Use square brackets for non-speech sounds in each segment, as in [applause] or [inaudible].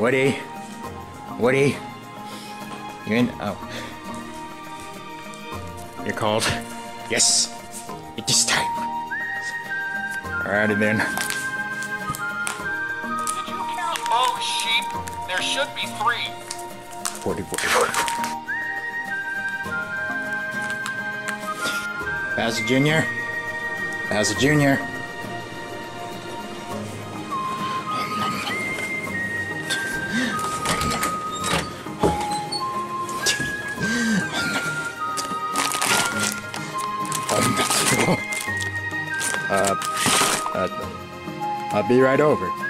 Woody? Woody? You in? Oh. You're called? Yes. It is time. Alrighty then. Did you count all sheep? There should be three. 40, 40, 40. Bowser Jr. Bowser Jr. be right over.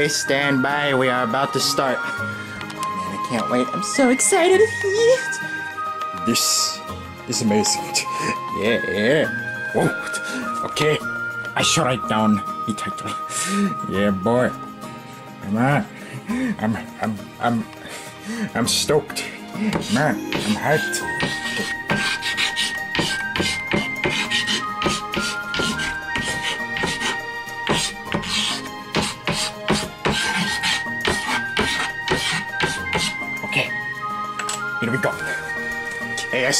Everybody, stand by. We are about to start. Man, I can't wait. I'm so excited. this is amazing. Yeah, yeah. Whoa. Okay, I should write down the title. Yeah, boy. Come on. I'm, I'm, I'm, I'm stoked. Man, I'm hyped.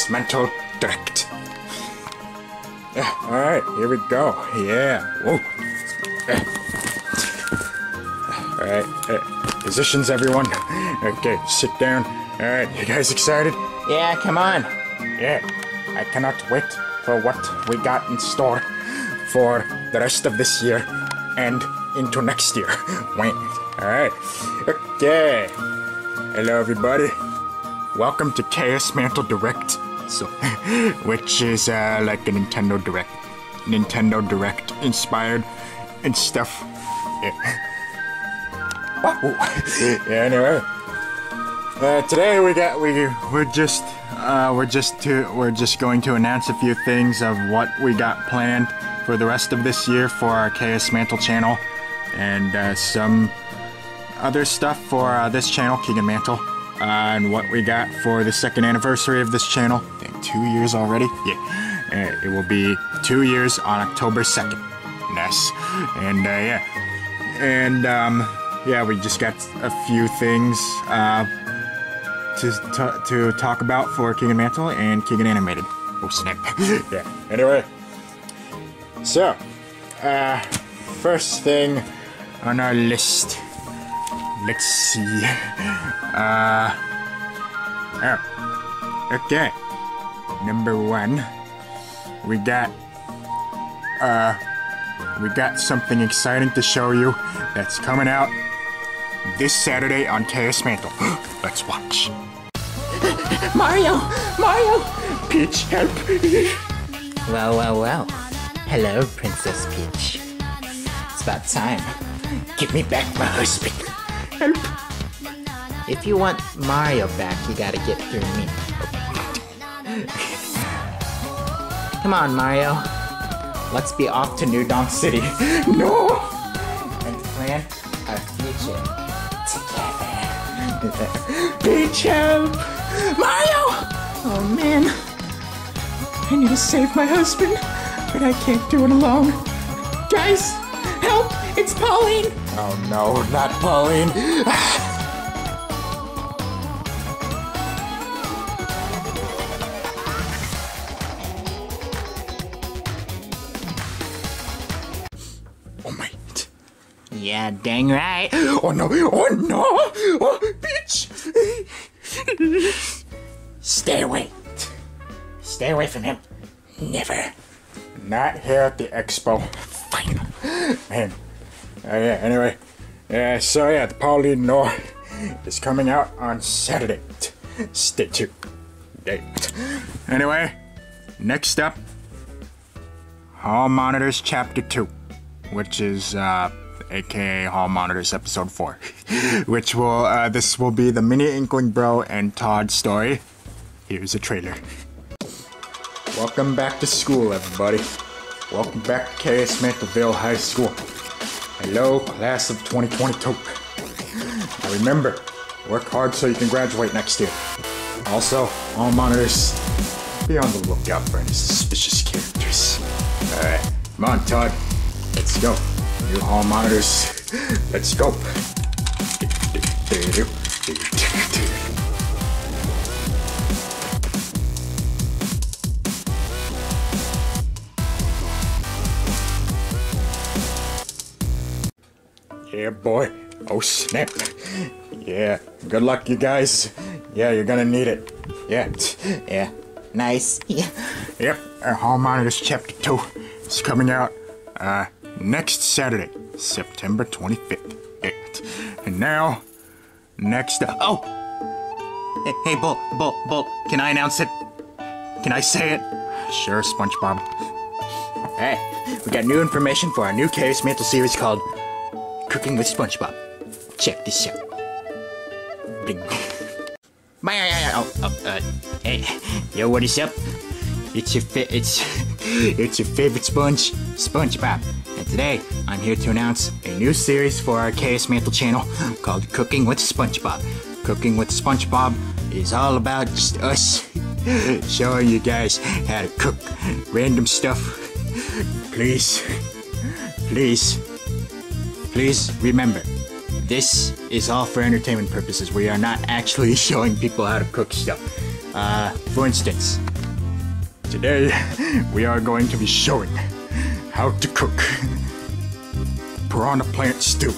Mantle Direct. Yeah, alright, here we go. Yeah, whoa. Yeah. Alright, uh, positions everyone. Okay, sit down. Alright, you guys excited? Yeah, come on. Yeah, I cannot wait for what we got in store for the rest of this year and into next year. [laughs] Wait, alright. Okay. Hello, everybody. Welcome to KS Mantle Direct. So, [laughs] which is uh, like a Nintendo Direct, Nintendo Direct inspired and stuff. Yeah. [laughs] Wahoo. [laughs] yeah. Anyway, uh, today we got we we're just uh, we're just to we're just going to announce a few things of what we got planned for the rest of this year for our KS Mantle channel, and uh, some other stuff for uh, this channel, Keegan Mantle, and what we got for the second anniversary of this channel. Dang, two years already? Yeah. Uh, it will be two years on October 2nd. Nice. And, uh, yeah. And, um, yeah, we just got a few things, uh, to, to, to talk about for Keegan Mantle and Keegan Animated. Oh, snap. [laughs] yeah. Anyway. So, uh, first thing on our list. Let's see. Uh. Oh. Okay. Number one. We got. Uh. We got something exciting to show you that's coming out this Saturday on KS Mantle. [gasps] Let's watch. Mario! Mario! Peach, help! Well, well, well. Hello, Princess Peach. It's about time. Give me back my husband. Help! [laughs] If you want Mario back, you gotta get through me. [laughs] Come on, Mario. Let's be off to New Donk City. [laughs] No! And plan our future together. Peach, help! Mario! Oh man. I need to save my husband, but I can't do it alone. Guys! It's Pauline! Oh no, not Pauline. [sighs] oh my. Yeah, dang right. [gasps] Oh no, oh no! Oh, Peach! [laughs] Stay away. Stay away from him. Never. Not here at the expo. Fine. Man. Uh, yeah, anyway. Yeah, so yeah, the Pauline Lore is coming out on Saturday. Stay tuned. Anyway, next up, Hall Monitors Chapter 2, which is, uh, aka Hall Monitors Episode 4, [laughs] which will, uh, this will be the Mini Inkling Bro and Todd story. Here's a trailer. Welcome back to school, everybody. Welcome back to KS Mantleville High School. Hello, class of 2022. Now remember, work hard so you can graduate next year. Also, all monitors, be on the lookout for any suspicious characters. Alright, come on, Todd. Let's go. You hall monitors, let's go. Yeah, boy. Oh, snap. Yeah, good luck, you guys. Yeah, you're gonna need it. Yeah, yeah. Nice. [laughs] Yeah. Yep, our Hall Monitors Chapter 2 is coming out uh, next Saturday, September 25th. Yeah. And now, next. Oh! Hey, hey, Bull, Bull, Bull, can I announce it? Can I say it? Sure, SpongeBob. Hey, we got new information for our new KS Mantle series called Cooking with SpongeBob. Check this out. Bing. Oh, oh, uh, hey, yo, what is up? It's your fa- it's [laughs] it's your favorite sponge, SpongeBob. And today, I'm here to announce a new series for our KS Mantle channel [gasps] called Cooking with SpongeBob. Cooking with SpongeBob is all about just us [laughs] showing you guys how to cook random stuff. [laughs] Please, please, please remember, this is all for entertainment purposes. We are not actually [laughs] showing people how to cook stuff. Uh, for instance, today [laughs] we are going to be showing how to cook piranha plant stew.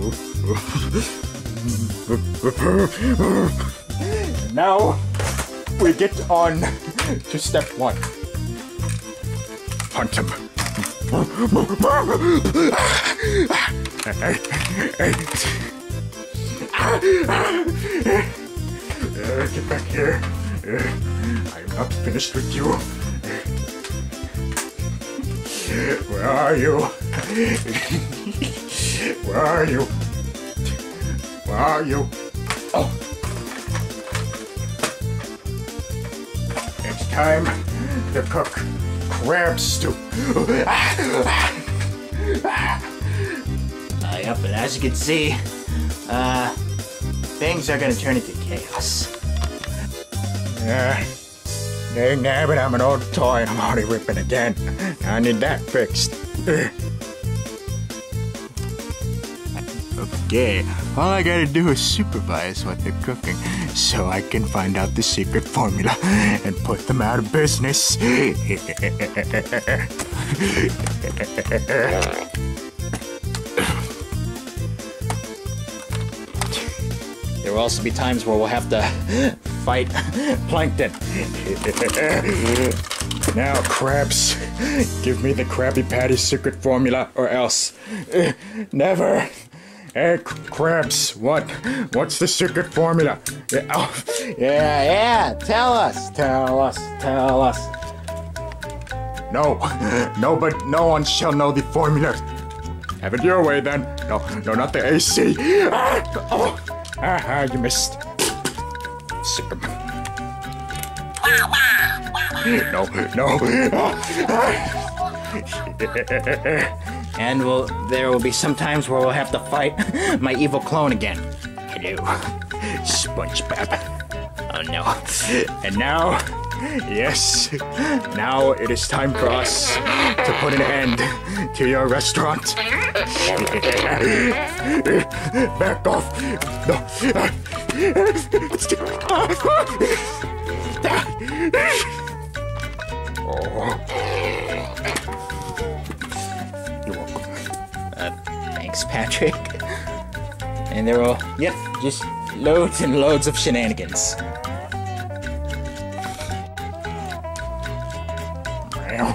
[laughs] now we get on to step one. Hunt him. Get back here. Uh, I'm not finished with you. Where are you? Where are you? Where are you? Oh. It's time to cook crab stew. Yep, and as you can see, uh, things are gonna turn into chaos. Yeah. Dang nabbit, I'm an old toy and I'm already ripping again. I need that fixed. Okay, all I gotta do is supervise what they're cooking so I can find out the secret formula and put them out of business. [laughs] will also be times where we'll have to [laughs] fight [laughs] plankton. now, crabs, give me the Krabby Patty secret formula or else. Never. Hey, crabs, what? What's the secret formula? Yeah, oh, Yeah, yeah, tell us, tell us, tell us. no, [laughs] no, but no one shall know the formula. Have it your way then. No, no, not the AC. Ah, oh, ah, you missed. Sick of- No, no. And we'll, there will be some times where we'll have to fight [laughs] my evil clone again. Hello, SpongeBob. Oh no. And now, yes, now it is time for us to put an end to your restaurant. Back off. No. Oh. You're welcome. Uh, thanks, Patrick. And there will, yep, just loads and loads of shenanigans. Meow.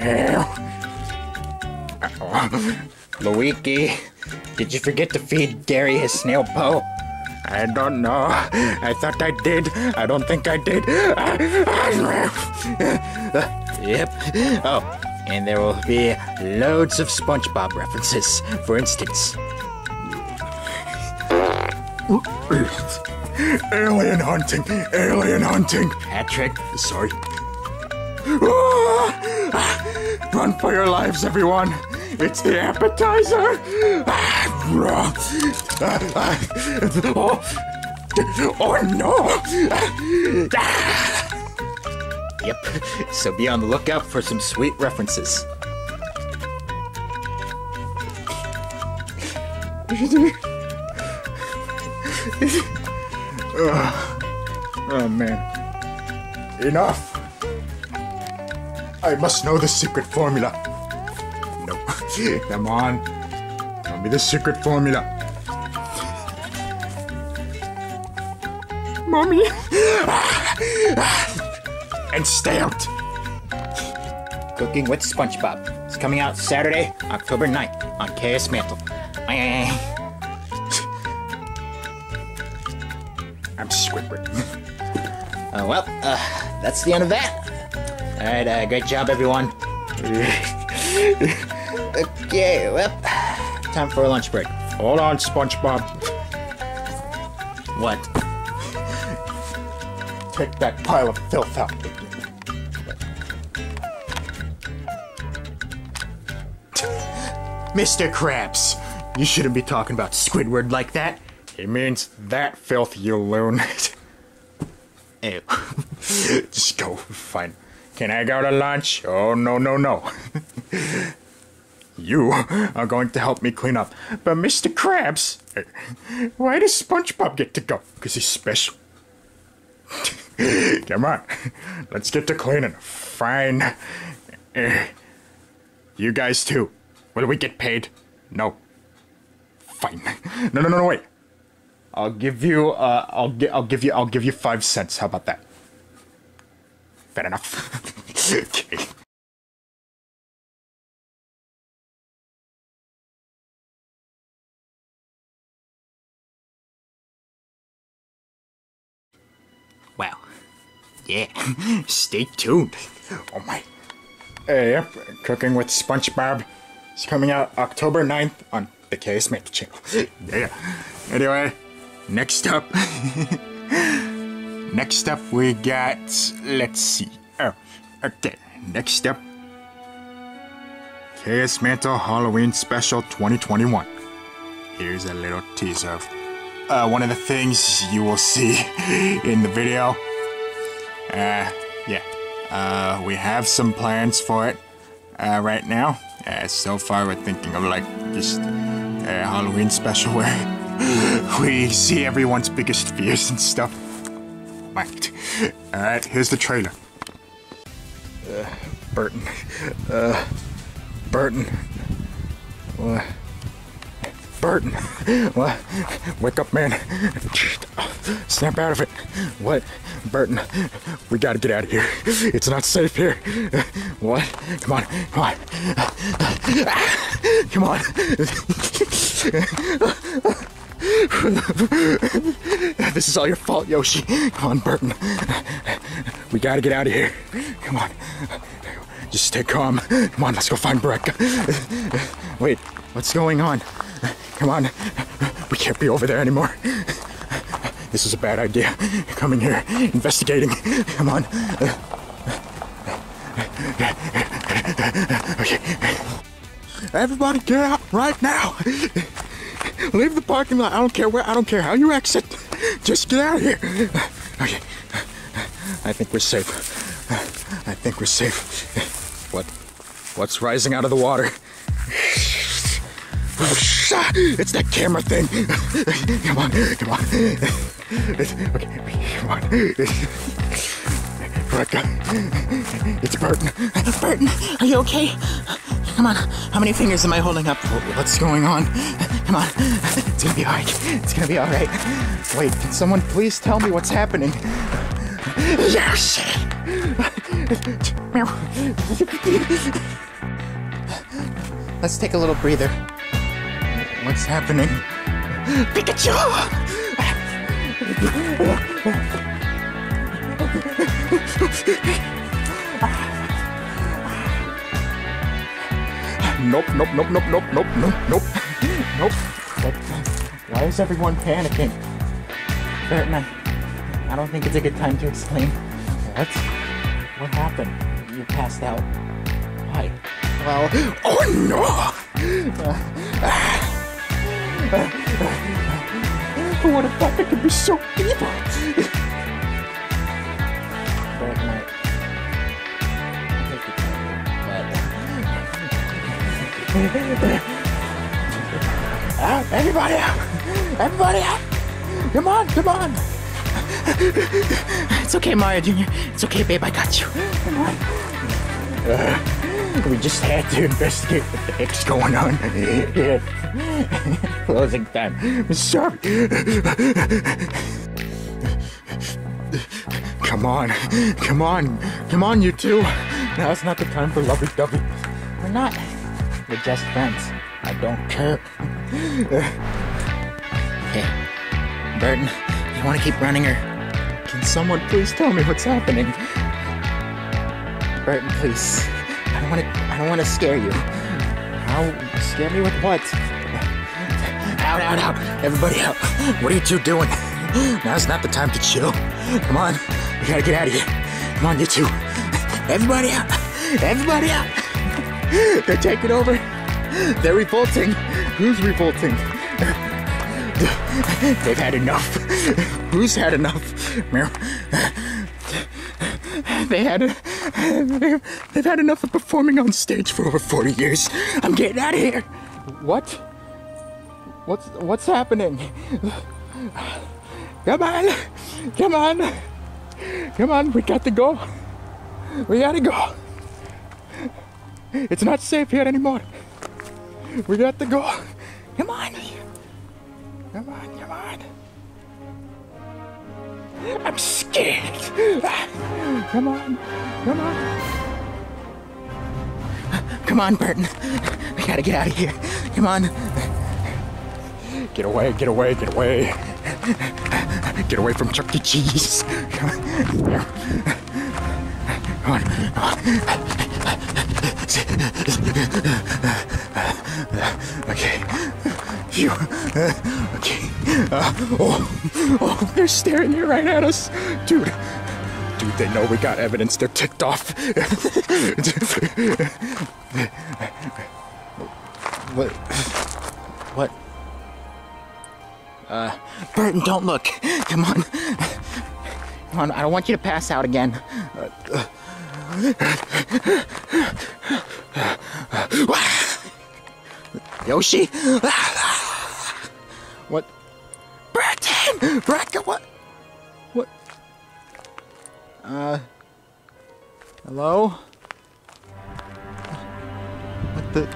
Meow. [laughs] Luigi, did you forget to feed Gary his snail po? I don't know. I thought I did. I don't think I did. Yep. Oh, and there will be loads of SpongeBob references. For instance, Alien hunting! Alien hunting! Patrick. Sorry. Ah! Run for your lives, everyone! It's the appetizer! Ah! Oh, oh no! Yep. So be on the lookout for some sweet references. Oh man. Enough! I must know the secret formula. Come on. Tell me the secret formula. Mommy! and stay out! Cooking with SpongeBob. It's coming out Saturday, October 9th on KS Mantle. I'm Squidward. Uh, well, uh, that's the end of that. All right, uh, great job, everyone. [laughs] okay, well, time for a lunch break. Hold on, SpongeBob. What? Take that pile of filth out. Mr. Krabs, you shouldn't be talking about Squidward like that. It means that filth, you loon. Ew. [laughs] Just go. Fine. Can I go to lunch? Oh, no, no, no. [laughs] you are going to help me clean up. But Mr. Krabs, why does SpongeBob get to go? Because he's special. [laughs] Come on. Let's get to cleaning. Fine. Eh, You guys too. Will we get paid? No. Fine. No, no, no, no, wait. I'll give you. Uh, I'll gi- I'll give you. I'll give you five cents. How about that? Fair enough. [laughs] okay. Wow. Yeah. [laughs] Stay tuned. Oh my. Hey, yep. Cooking with SpongeBob. is coming out October 9th on the KS Mantle channel. [laughs] yeah. Anyway, next up. [laughs] next up, we got. Let's see. Oh, okay. Next up. KS Mantle Halloween Special 2021. Here's a little teaser of uh, one of the things you will see [laughs] in the video. Uh, yeah. Uh, we have some plans for it uh, right now. Uh, so far, we're thinking of like just a Halloween special [laughs] where [laughs] we see everyone's biggest fears and stuff. Right. All right. Here's the trailer. Uh, Burton. Uh, Burton. What? Burton. What? Wake up, man. Snap out of it. What? Burton. We gotta get out of here. It's not safe here. What? Come on. Come on. Come on. This is all your fault, Yoshi. Come on, Burton. We gotta get out of here. Come on. Just stay calm. Come on, let's go find Berecca. Wait, what's going on? Come on. We can't be over there anymore. This is a bad idea. Coming here, investigating. Come on. Okay. Everybody get out right now. Leave the parking lot. I don't care where. I don't care how you exit. Just get out of here. Okay. I think we're safe. I think we're safe. What? What's rising out of the water? It's that camera thing. Come on, come on. It's, okay, come on. Rebecca. It's Burton. Burton, are you okay? Come on, how many fingers am I holding up? What's going on? Come on. It's gonna be alright. It's gonna be alright. Wait, can someone please tell me what's happening? Yes! Let's take a little breather. What's happening? Pikachu! nope, nope, nope, nope, nope, nope, nope, nope, nope. Why is everyone panicking? Burton, I, I don't think it's a good time to explain. What? What happened? You passed out. Why? Well, oh no! Who would have thought they could be so evil? Out, everybody out! Everybody out! Come on, come on! It's okay, Mario Jr. It's okay, babe. I got you. Come on. We just had to investigate what the heck's going on. Yeah. Closing time. I'm sorry. Come on. Come on. Come on, you two. Now's not the time for lovey-dovey. We're not. We're just friends. I don't care. Okay. Burton, you want to keep running or... Can someone please tell me what's happening? Burton, please. I don't want to... I don't want to scare you. How? Scare me with what? Out, out, out. Everybody out. What are you two doing? Now's not the time to chill. Come on. We gotta get out of here. Come on, you two. Everybody out. Everybody out. They're taking over. They're revolting. Who's revolting? They've had enough. Who's had enough? They had they've, they've had enough of performing on stage for over 40 years. I'm getting out of here. What? What's what's happening? Come on. Come on. Come on, we got to go. We gotta go. It's not safe here anymore. We got to go. Come on. Come on, come on. I'm scared. Come on, come on. Come on, Burton. We gotta get out of here. Come on. Get away, get away, get away. Get away from Chuck E. Cheese. Come on. Come on. Okay. Phew. Okay. Uh, oh, oh, they're staring here right at us. Dude. Dude, they know we got evidence. They're ticked off. what? What? Uh, Burton, don't look. Come on. Come on, I don't want you to pass out again. Yoshi? What? Burton! Burton, what? What? Uh. Hello? What the. [laughs]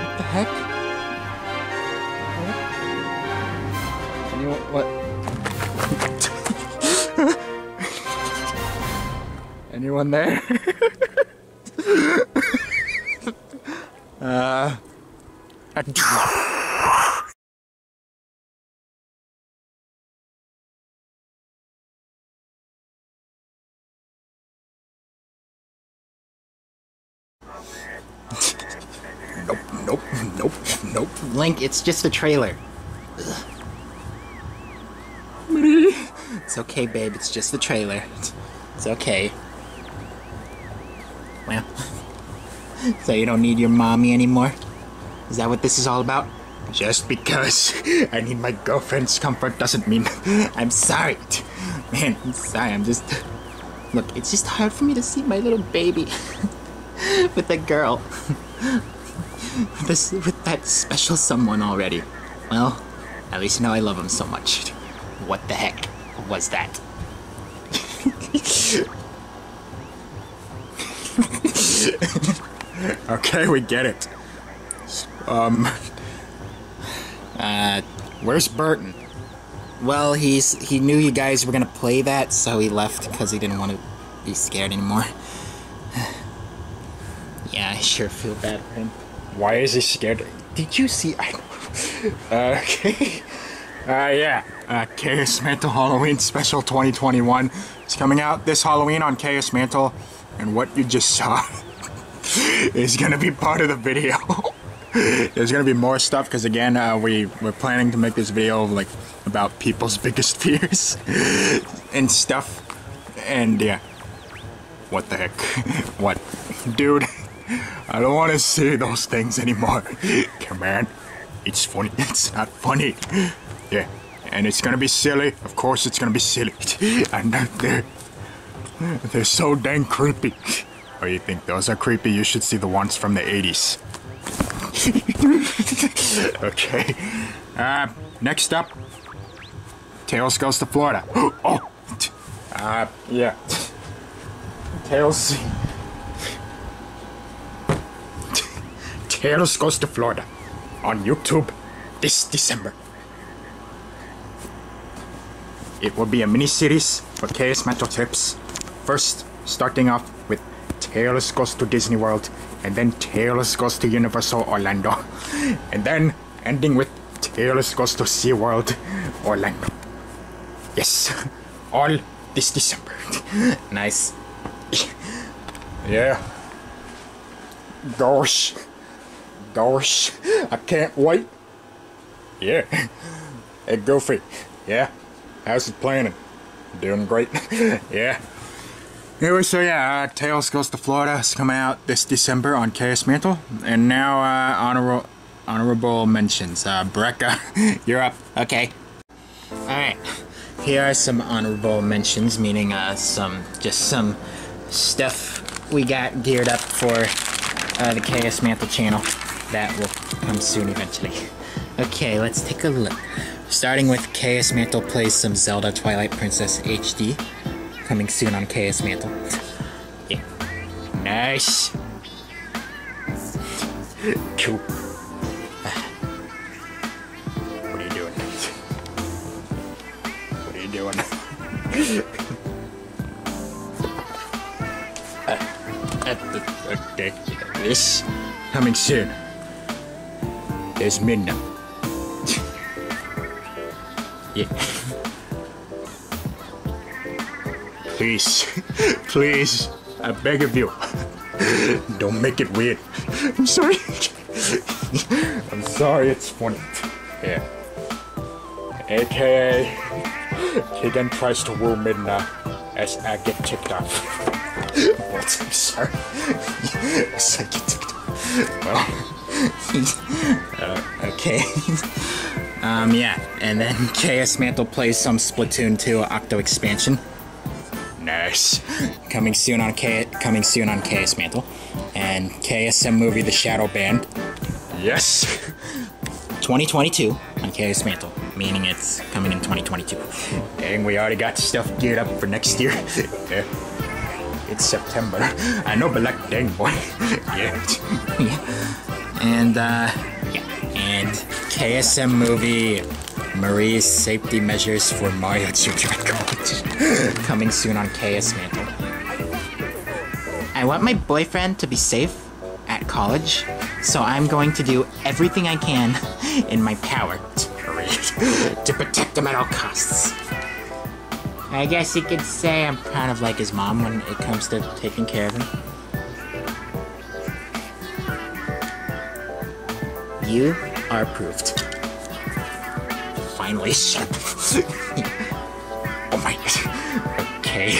what the heck? What? Anyone, what? Anyone there? [laughs] uh. [laughs] Nope, nope, nope, nope. Link, it's just a trailer. Ugh. It's okay, babe. It's just the trailer. It's, okay. Well, [laughs] so you don't need your mommy anymore? Is that what this is all about? Just because I need my girlfriend's comfort doesn't mean [laughs] I'm sorry. Man, I'm sorry. I'm just. Look, it's just hard for me to see my little baby [laughs] with a girl. this, with that special someone already. Well, at least now I love him so much. What the heck was that? Okay, we get it. Um. Uh, where's Burton? Well, he's he knew you guys were gonna play that, so he left because he didn't want to be scared anymore. [sighs] yeah, I sure feel bad for him. Why is he scared? Did you see? I, [laughs] uh, okay. Uh, yeah. Uh, KS Mantle Halloween Special 2021 is coming out this Halloween on KS Mantle, and what you just saw [laughs] is gonna be part of the video. [laughs] There's gonna be more stuff because again, uh, we we're planning to make this video like about people's [laughs] biggest fears and stuff. And yeah, what the heck? what, dude? I don't want to see those things anymore. Come on, it's funny. It's not funny. Yeah, and it's gonna be silly. Of course, it's gonna be silly. [laughs] And they're they're so dang creepy. Oh, you think those are creepy? You should see the ones from the 80s. [laughs] okay. Uh, next up, Tails goes to Florida. [gasps] oh, uh, yeah. Tails. [laughs] Tails goes to Florida on YouTube this December. It will be a mini series for KS Mantle Tips. First, starting off with Tails goes to Disney World, and then Tails goes to Universal Orlando, [laughs] and then ending with Tails goes to SeaWorld Orlando. Yes, [laughs] all this December. [laughs] Nice. Yeah. Gosh. Gosh. I can't wait. Yeah. Hey, Goofy. Yeah. How's it planning? Doing great. [laughs] yeah. Anyway, so yeah, uh, Tails Goes to Florida is coming out this December on KS Mantle. And now, uh, honorable, honorable mentions. Uh, Berecca, [laughs] you're up. Okay. Alright. Here are some honorable mentions, meaning uh, some, just some stuff we got geared up for uh, the KS Mantle channel. That will come soon eventually. Okay, let's take a look. Starting with KS Mantle plays some Zelda Twilight Princess HD. Coming soon on KS Mantle. Yeah. Nice. Cool. What are you doing? What are you doing? Uh, [laughs] okay, this coming soon. There's Midna. Yeah. Please, please, I beg of you, don't make it weird. I'm sorry. I'm sorry, it's funny. Yeah. AKA, Keegan tries to woo Midna as I get ticked off. what? I'm sorry. as I get ticked off. Well, [laughs] Uh, okay. um, yeah, and then [laughs] KS Mantle plays some Splatoon 2 Octo expansion. nice. [laughs] Coming soon on K coming soon on KS Mantle. And KSM movie The Shadow Band. Yes. 2022 on KS Mantle, meaning it's coming in 2022. Dang, we already got stuff geared up for next year. [laughs] yeah. It's September. I know, but like, dang boy. yeah. And uh yeah. And KSM movie Marie's safety measures for Mario college. [laughs] Coming soon on KS Mantle. I want my boyfriend to be safe at college, so I'm going to do everything I can [laughs] in my power to, [laughs] to protect him at all costs. I guess you could say I'm kind of like his mom when it comes to taking care of him. You are approved. Finally, shut. [laughs] oh my. God. Okay.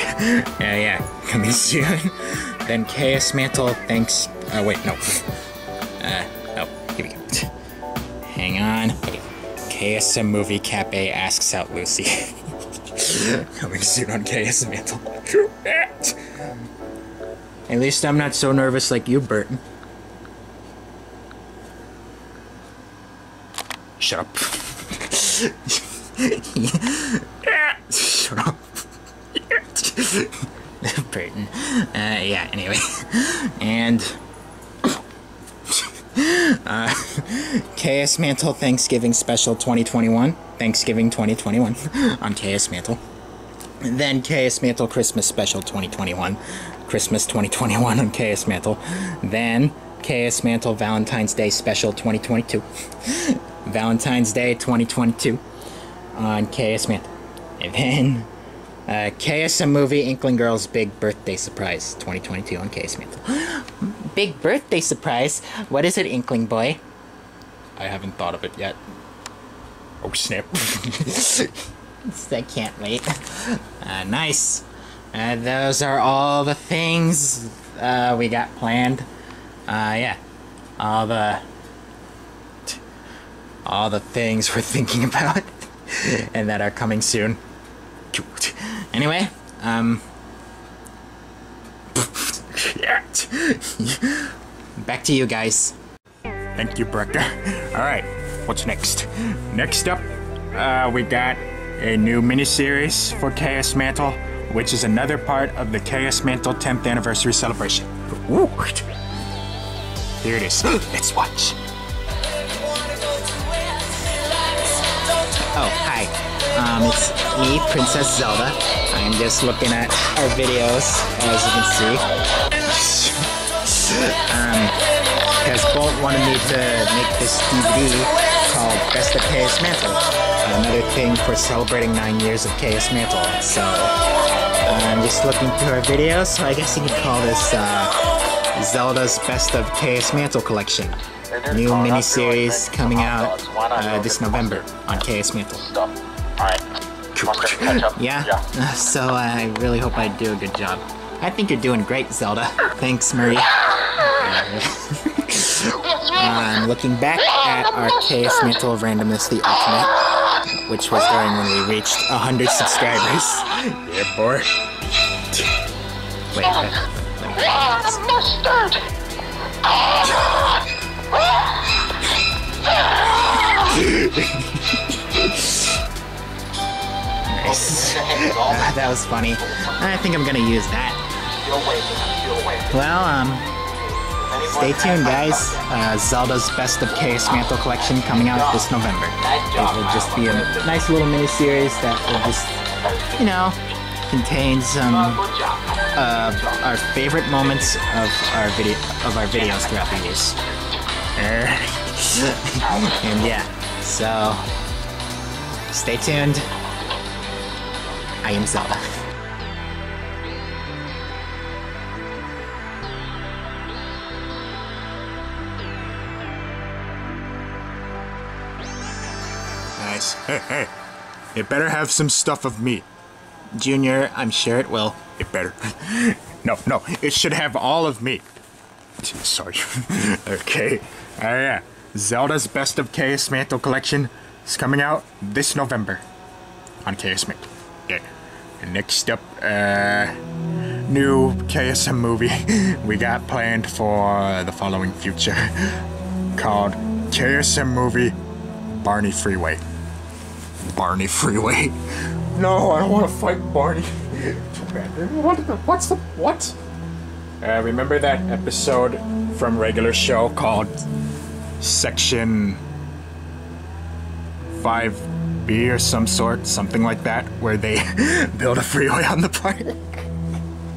Yeah, yeah. Coming soon. Then KS Mantle thanks. Oh wait, no. Uh, oh, here we go. Hang on. KSM movie Cafe asks out Lucy. Coming soon on KS Mantle. At least I'm not so nervous like you, Burton. Shut up. Shut up. Burton. Uh, yeah, anyway. And. Uh, KS Mantle Thanksgiving Special 2021. Thanksgiving 2021 on KS Mantle. Then KS Mantle Christmas Special 2021. Christmas 2021 on KS Mantle. Then KS Mantle Valentine's Day Special 2022. Valentine's Day 2022 on KS Mantle. And then uh, KSM movie Inkling Girl's Big Birthday Surprise 2022 on KS Mantle. [gasps] big birthday surprise. What is it, Inkling Boy? I haven't thought of it yet. Oh snap! [laughs] I can't wait. Uh, nice. Uh, those are all the things uh, we got planned. Uh, yeah, all the all the things we're thinking about [laughs] and that are coming soon. Anyway, um, [laughs] back to you guys. Thank you, Berecca. All right, what's next? Next up, uh, we got a new miniseries for KS Mantle, which is another part of the KS Mantle 10th anniversary celebration. Ooh. Here it is. [gasps] Let's watch. Um, it's me, Princess Zelda. I'm just looking at our videos, as you can see. Um, because Bolt wanted me to make this DVD called Best of KS Mantle. Another thing for celebrating nine years of KS Mantle. So, I'm just looking through our videos, so I guess you could call this, uh, Zelda's Best of KS Mantle collection. New miniseries coming out uh, this November on KS Mantle. Yeah, [laughs] uh, so I really hope I do a good job. I think you're doing great, Zelda. Thanks, Marie. [laughs] I'm looking back at our KS Mantle of Randomness the Ultimate, which was during when we reached 100 subscribers. [laughs] Yeah, boy. Wait, let, let me Nice. Uh, that was funny. I think I'm gonna use that. Well, um, stay tuned, guys. Uh, Zelda's Best of KS Mantle collection coming out this November. It will just be a nice little mini series that will just, you know, contain some uh, our favorite moments of our video of our videos throughout the years. [laughs] and yeah, so stay tuned. I am Zelda. Nice. Hey, hey. It better have some stuff of me. Junior, I'm sure it will. It better. [laughs] No, no. It should have all of me. Sorry. [laughs] okay. Uh, yeah. Zelda's Best of KS Mantle collection is coming out this November on KS Mantle. Yeah. Next up, uh, new KSM movie [laughs] we got planned for the following future called KSM movie Barney Freeway. Barney Freeway. No, I don't want to fight Barney. What? the- What's the what? Uh, remember that episode from regular show called Section 5B or some sort, something like that, where they [laughs] build a freeway on the park?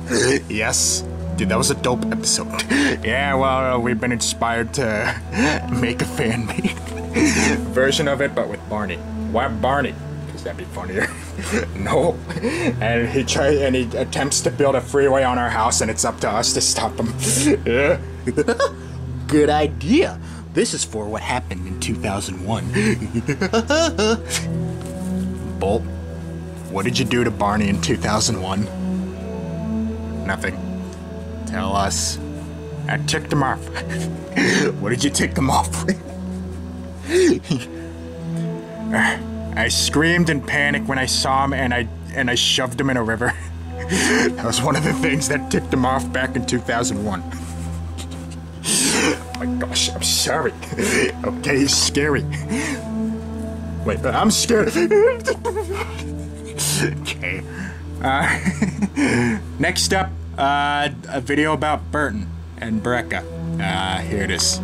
[laughs] yes. Dude, that was a dope episode. [laughs] Yeah, well, uh, we've been inspired to make a fan made version of it, but with Barney. Why Barney? Because that'd be funnier. no. And he try and he attempts to build a freeway on our house, and it's up to us to stop him. yeah. Good idea. This is for what happened in 2001. [laughs] Bolt, what did you do to Barney in 2001? Nothing. Tell us. I ticked him off. [laughs] what did you tick him off with? [laughs] I screamed in panic when I saw him and I and I shoved him in a river. that was one of the things that ticked him off back in 2001. Oh my gosh, I'm sorry. okay, he's scary. Wait, but I'm scared. okay. Uh, [laughs] next up, uh, a video about Burton and Berecca. Uh, here it is.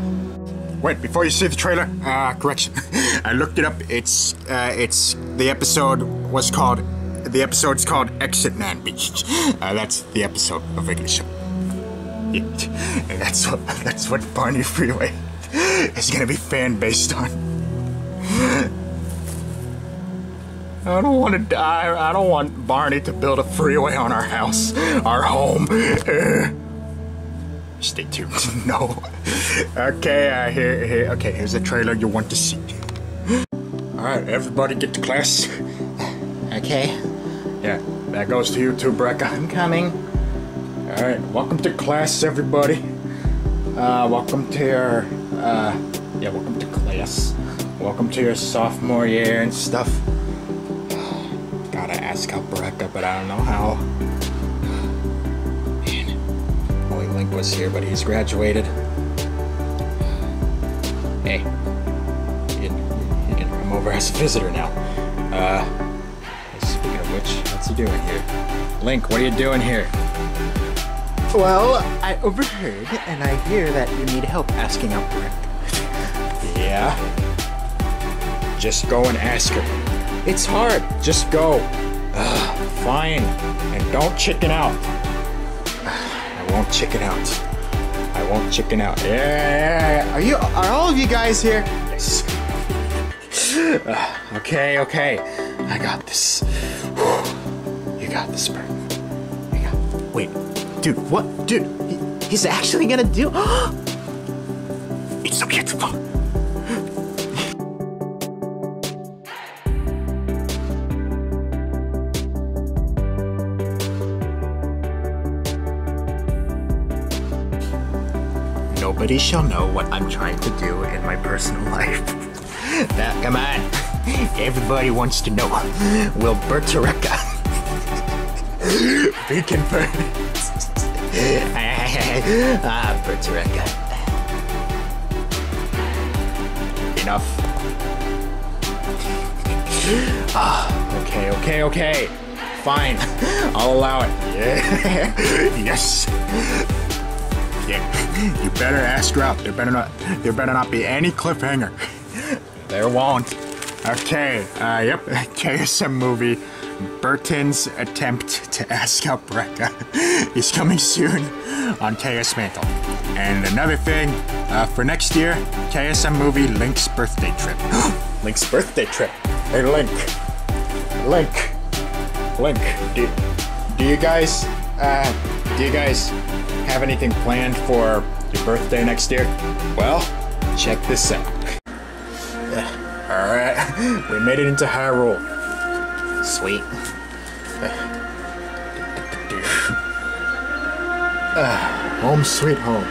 Wait, before you see the trailer, uh, correction. [laughs] I looked it up. It's, uh, it's, the episode was called, the episode's called Exit 9B. Uh, that's the episode of regular And that's what, that's what Barney Freeway is gonna be fan based on. I don't want to die. I don't want Barney to build a freeway on our house, our home. Stay tuned. [laughs] no. Okay, uh, here, here, okay, here's the trailer you want to see. Alright, everybody get to class. Okay, Yeah, that goes to you too, Berecca. I'm coming. Alright, welcome to class, everybody. Uh, welcome to your, uh, yeah, welcome to class. Welcome to your sophomore year and stuff. Gotta ask Berecca, but I don't know how. Man, only Link was here, but he's graduated. Hey, you can, you can come over as a visitor now. Uh, speaking of which, what's he doing here? Link, what are you doing here? Well, I overheard, and I hear that you need help asking out Brick. Yeah. Just go and ask her. It's hard. Just go. Ugh, fine. And don't chicken out. [sighs] I won't chicken out. I won't chicken out. Yeah, yeah, yeah. Are you? Are all of you guys here? Yes. [sighs] Okay, okay. I got this. You got this, Bert. You got. Wait, dude. What, dude? He, he's actually gonna do. [gasps] it's so beautiful. Nobody shall know what I'm trying to do in my personal [laughs] life. now, come on. Everybody wants to know. Will Bertareka [laughs] be confirmed? Ah, Bertareka. Enough. ah, okay, okay, okay. Fine. I'll allow it. Yeah. [laughs] yes. Yeah, you better ask her out. There better not there better not be any cliffhanger. There won't. Okay, uh, yep, [laughs] KSM movie. Burton's attempt to ask out Berecca [laughs] is coming soon on KS Mantle. And another thing, uh, for next year, KSM movie Link's birthday trip. [gasps] Link's birthday trip. Hey, Link. Link. Link. Do, do you guys, uh, do you guys have anything planned for your birthday next year? Well, check this out. [laughs] Alright, [laughs] we made it into Hyrule. Sweet. Ah, home sweet home.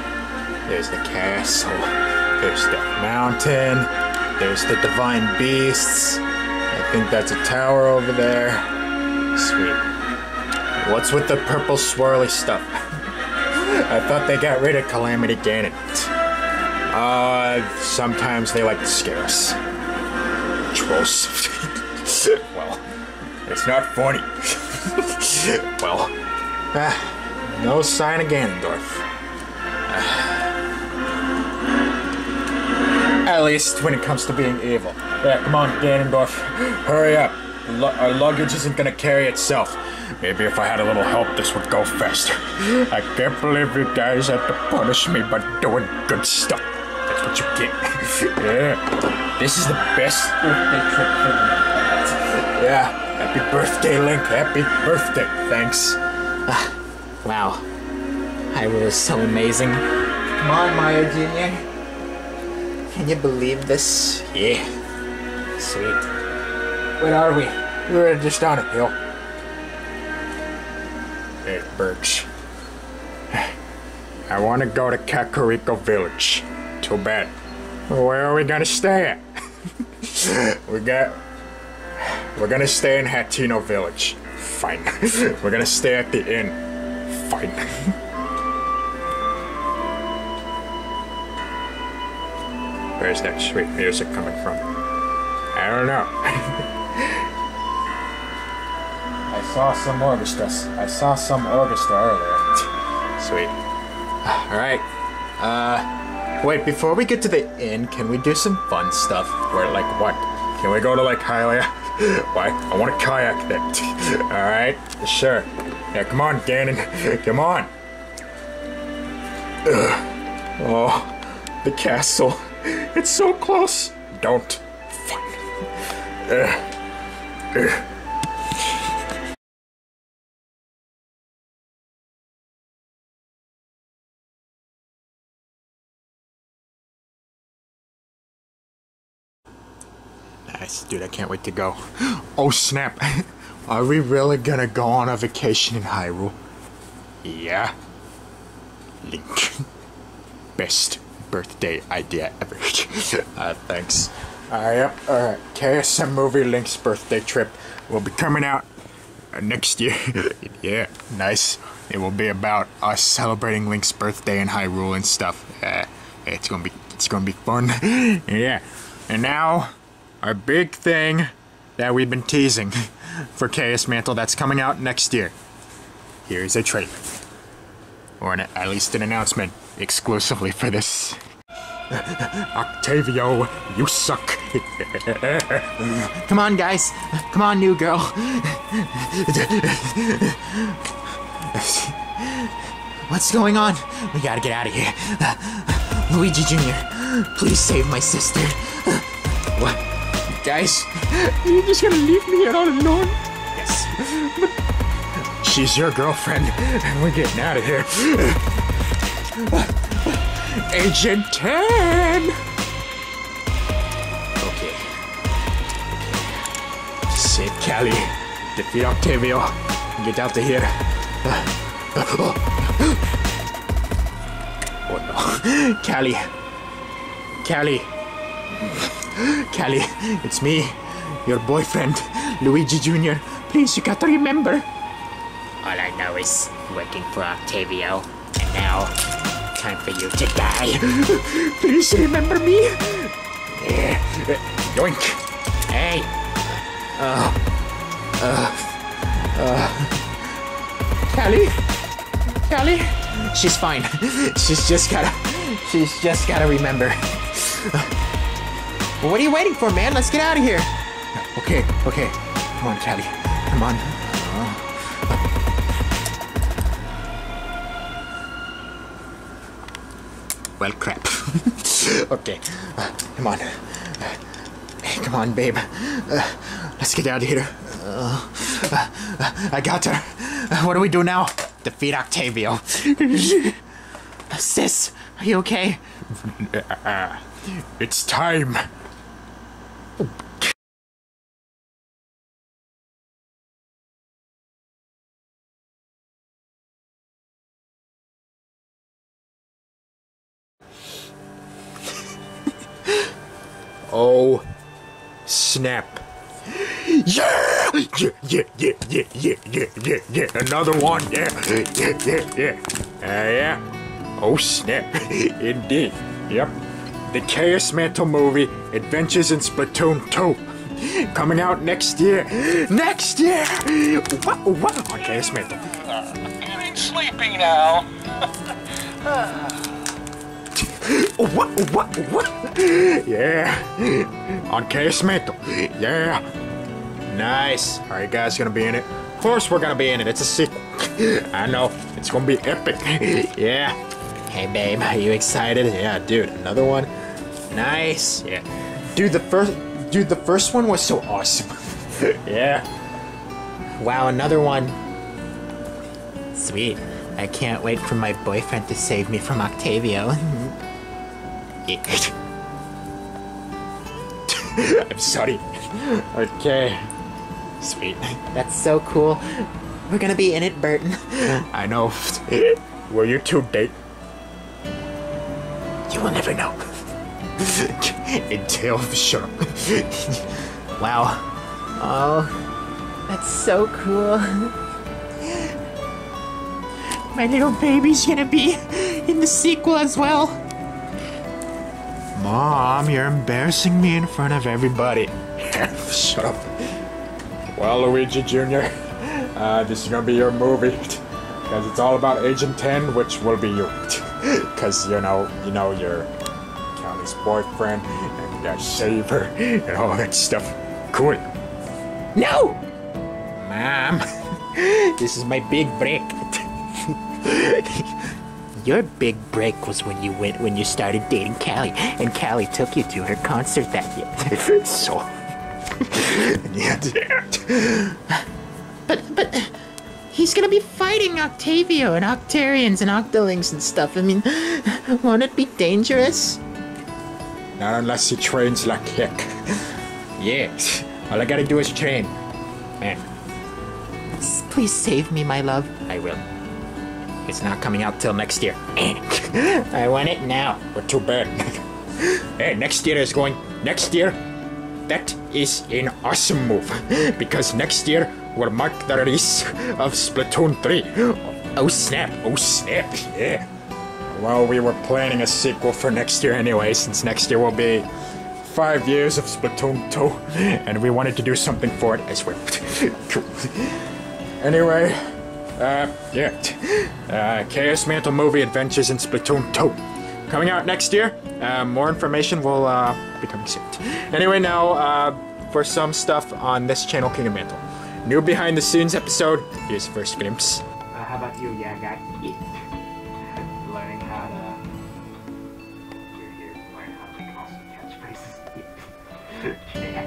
There's the castle. There's the mountain. There's the divine beasts. I think that's a tower over there. Sweet. What's with the purple swirly stuff? [laughs] I thought they got rid of Calamity Ganon. Uh, sometimes they like to scare us. Trolls. [laughs] well, it's not funny. [laughs] well, ah, no sign of Ganondorf. Ah. At least when it comes to being evil. Yeah, come on, Ganondorf. Hurry up. Lu- our luggage isn't gonna carry itself. Maybe if I had a little help, this would go faster. I can't believe you guys had to punish me by doing good stuff. That's what you get. [laughs] yeah. This is the best birthday trip me. Yeah. Happy birthday, Link. Happy birthday. Thanks. Wow. Hyrule is so amazing. Come on, Mario Jr. Can you believe this? Yeah. Sweet. Where are we? We're just on a hill. Hey, Birch. I want to go to Kakariko Village. Too bad. Where are we gonna stay at? [laughs] we got. We're gonna stay in Hateno Village. Fine. [laughs] We're gonna stay at the inn. [laughs] Where's that sweet music coming from? I don't know. [laughs] I saw some orchestras. I saw some orchestra earlier. [laughs] Sweet. Alright. Uh, wait, before we get to the inn, can we do some fun stuff? Where, like, what? Can we go to, like, Hylia? Why? I want to kayak then. Alright? Sure. Yeah, come on, Ganon. [laughs] come on. Ugh. Oh, the castle. It's so close. Don't. Fine. Ugh. Ugh. Nice, dude, I can't wait to go. [gasps] Oh, snap. [laughs] Are we really gonna go on a vacation in Hyrule? Yeah. Link. [laughs] Best birthday idea ever. [laughs] uh, thanks. Uh, yep. Alright. KSM movie Link's birthday trip will be coming out uh, next year. [laughs] yeah. Nice. It will be about us celebrating Link's birthday in Hyrule and stuff. Uh, it's gonna be it's gonna be fun. yeah. And now, our big thing that we've been teasing for KS Mantle that's coming out next year. Here's a trailer. Or an, at least an announcement exclusively for this. [laughs] Octavio, you suck. [laughs] Come on, guys. Come on, new girl. [laughs] What's going on? We gotta get out of here. Luigi Jr., please save my sister. What? Guys? Are [laughs] You're just gonna leave me here all alone? Yes. [laughs] She's your girlfriend, and we're getting out of here. [laughs] Agent 10! Okay. Save Callie. Defeat Octavio. Get out of here. Oh no. Callie. Callie. Callie, it's me, your boyfriend, Luigi Jr. Please, you gotta remember. All I know is working for Octavio. And now, time for you to die. [laughs] Please remember me. Yeah. Yoink. Hey, uh, uh, uh. Callie? Callie? she's fine. [laughs] She's just gotta. She's just gotta remember. Well, what are you waiting for, man? Let's get out of here. Okay, okay. Come on, Callie. Come on. Well, crap. [laughs] okay. Uh, come on. Uh, come on, babe. Uh, let's get out of here. Uh, uh, I got her. Uh, what do we do now? Defeat Octavio. [laughs] Sis, are you okay? It's time. Oh, snap. Yeah! Yeah, yeah, yeah, yeah, yeah, yeah, yeah, yeah. Another one, yeah, yeah, yeah, yeah. Uh, yeah. Oh, snap. [laughs] Indeed. Yep. The KS Mantle movie, Adventures in Splatoon 2. Coming out next year. Next year! What? What? On KS Mantle. You ain't sleepy now. [laughs] What? What? What? Yeah. On Mantle. Yeah. Nice. Are you guys gonna be in it? Of course we're gonna be in it. It's a sequel. I know. It's gonna be epic. yeah. Hey babe, are you excited? Yeah, dude, another one. Nice. Yeah. Dude, the first dude, the first one was so awesome. [laughs] yeah. Wow, another one. Sweet. I can't wait for my boyfriend to save me from Octavio. [laughs] [laughs] I'm sorry. Okay. Sweet. That's so cool. We're gonna be in it, Burton. [laughs] I know. Will you two date? You will never know. [laughs] Until up. Wow. Oh, that's so cool. My little baby's gonna be in the sequel as well. Mom, you're embarrassing me in front of everybody. [laughs] Shut up. Well, Luigi Jr., uh, this is gonna be your movie. [laughs] Because it's all about Agent 10, which will be you. [laughs] Because, you know, you know, you're Callie's boyfriend, and you gotta save her, and all that stuff. Cool. No! Mom, this is my big break. Your big break was when you went when you started dating Callie, and Callie took you to her concert that [laughs] year. so. [laughs] yeah. But but he's gonna be fighting Octavio and Octarians and Octolings and stuff. I mean, [laughs] won't it be dangerous? Not unless he trains like heck. yes. All I gotta do is train. Man, Please save me, my love. I will. It's not coming out till next year. [laughs] I want it now. But too bad. [laughs] hey, next year is going. Next year, that is an awesome move. [laughs] Because next year will mark the release of Splatoon 3. Oh snap, oh snap, yeah. Well, we were planning a sequel for next year anyway, since next year will be five years of Splatoon 2, and we wanted to do something for it as well. Anyway, uh, yeah. Uh, KS Mantle movie Adventures in Splatoon 2. Coming out next year. Uh, more information will uh, be coming soon. Anyway, now uh, for some stuff on this channel, Keegan Mantle. New behind the scenes episode. Here's the first glimpse. Uh, how about you? Yeah, I got it. Learning how to. You're here. [laughs] Yeah.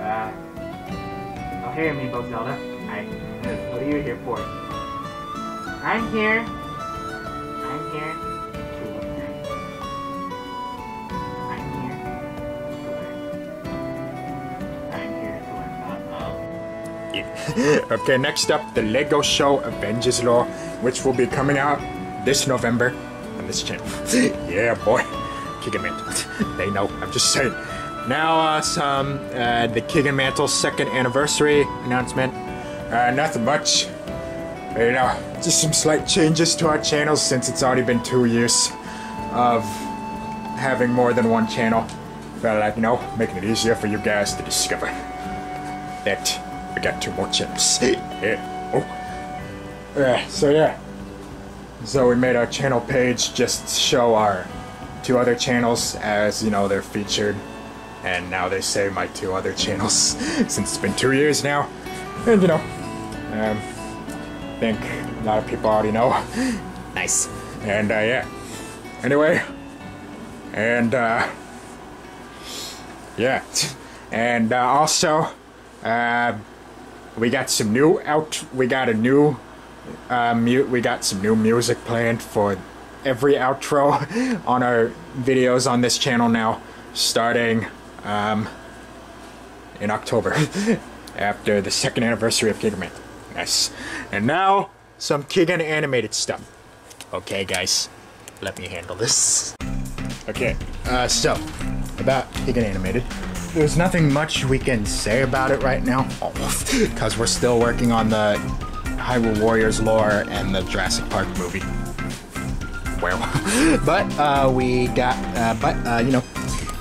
Uh. Oh, hey, Amiibo Zelda. Are here for? I'm here. I'm here. I'm here. I'm here [laughs] okay, next up, the Lego Show Avengers Law, which will be coming out this November on this channel. [laughs] yeah, boy. And Mantle. [laughs] they know, I'm just saying. Now, uh, some, uh, the Keegan Mantle second anniversary announcement. Uh, nothing much. You know, just some slight changes to our channels since it's already been two years of having more than one channel. Felt like, you know, making it easier for you guys to discover that we got two more channels. yeah. Oh. Yeah, so yeah. So we made our channel page just show our two other channels as, you know, they're featured. And now they say my two other channels [laughs] since it's been two years now. And, you know, um, I think a lot of people already know. [laughs] Nice. And, uh, yeah. Anyway. And, uh, yeah. And, uh, also, uh, we got some new out, we got a new, uh, mu- we got some new music planned for every outro [laughs] on our videos on this channel now, starting, um, in October, [laughs] after the second anniversary of Gigaman. Nice. And now, some Keegan animated stuff. Okay, guys, let me handle this. Okay, uh, so, about Keegan Animated. There's nothing much we can say about it right now, [laughs] because we're still working on the Hyrule Warriors lore and the Jurassic Park movie. Well, [laughs] but uh, we got, uh, but uh, you know,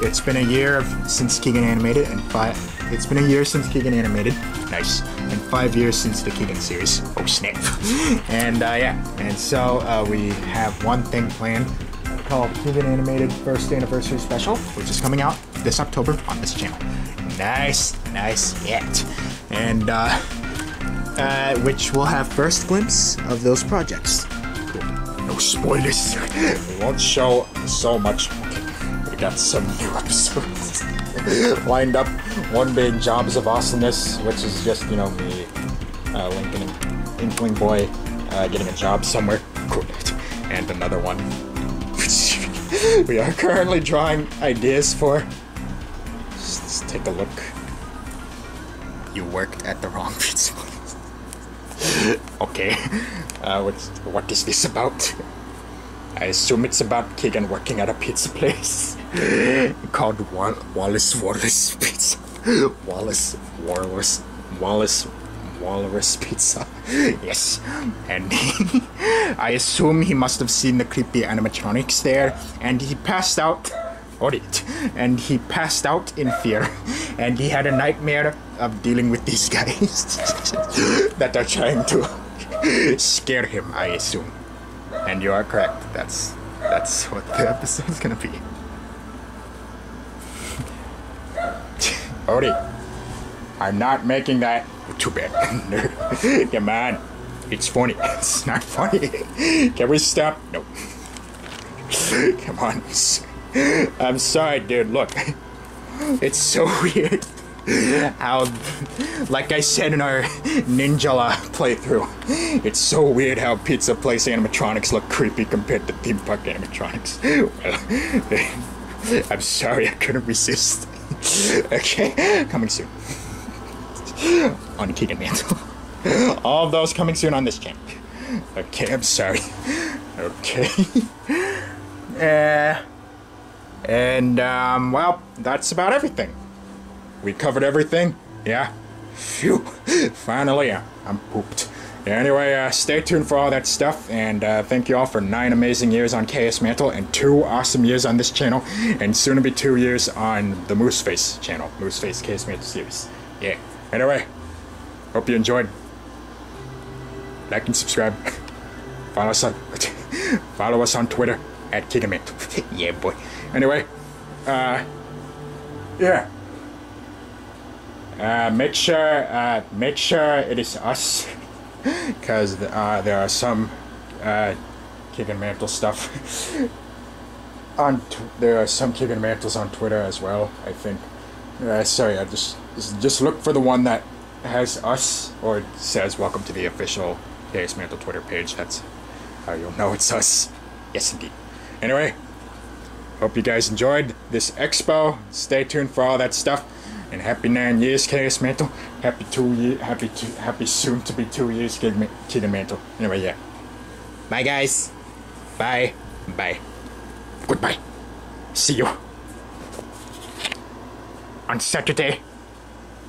it's been a year of, since Keegan Animated, and five. It's been a year since Keegan Animated. Nice. And five years since the Keegan series. Oh snap! [laughs] and uh, yeah, and so uh, we have one thing planned called Keegan Animated First Anniversary Special, which is coming out this October on this channel. Nice, nice yet. And uh, uh, which will have first glimpse of those projects. No spoilers. [laughs] we won't show so much. We got some new episodes [laughs] lined up. One being Jobs of Awesomeness, which is just, you know, me, uh, Lincoln, Inkling Boy, uh, getting a job somewhere. [laughs] And another one, [laughs] we are currently drawing ideas for. Just take a look. You worked at the wrong pizza place. okay. Uh, what's, what is this about? I assume it's about Keegan working at a pizza place [laughs] called Wal- Wallace Wallace Pizza. [laughs] Wallace Wallace Wallace Walrus Pizza. [laughs] yes, and I assume he must have seen the creepy animatronics there, and he passed out. Or it, and he passed out in fear, and he had a nightmare of dealing with these guys that are trying to scare him. I assume. And you are correct. That's that's what the episode's gonna be. Odie, I'm not making that. Too bad. [laughs] Come on. It's funny. [laughs] It's not funny. Can we stop? No. [laughs] Come on. I'm sorry, dude. Look. It's so weird how, like I said in our Ninjala playthrough, it's so weird how Pizza Place animatronics look creepy compared to theme park animatronics. Well, I'm sorry, I couldn't resist. [laughs] okay, coming soon. [laughs] on Keegan Mantle. [laughs] All of those coming soon on this channel. Okay, I'm sorry. Okay. uh, and, um, well, that's about everything. We covered everything? Yeah? Phew. Finally, I'm pooped. Anyway, uh, stay tuned for all that stuff, and uh, thank you all for nine amazing years on KS Mantle and two awesome years on this channel, and soon to be two years on the Mooseface channel, Mooseface KS Mantle series. Yeah. Anyway, hope you enjoyed. Like and subscribe. [laughs] Follow us on [laughs] follow us on Twitter at Kigamant. [laughs] yeah, boy. Anyway, uh, yeah. Uh, make sure, uh, make sure it is us, [laughs] because uh, there are some uh, Keegan Mantle stuff [laughs] on. There are some Keegan Mantles on Twitter as well. I think. Uh, sorry, I just just look for the one that has us or says "Welcome to the official KS Mantle Twitter page." That's how you'll know it's us. Yes, indeed. Anyway, hope you guys enjoyed this expo. Stay tuned for all that stuff. And happy nine years, KS Mantle. Happy two year, happy two, happy soon to be two years, Kid, Kid Mantle. Anyway, yeah. Bye, guys. Bye. Bye. Goodbye. See you on Saturday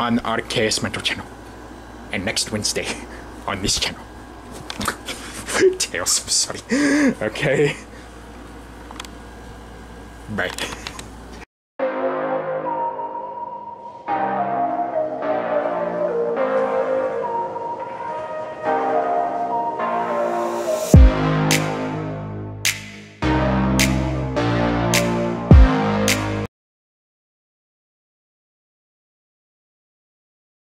on our KS Mantle channel, and next Wednesday [laughs] on this channel. [laughs] Tails, I'm sorry. Okay. Bye.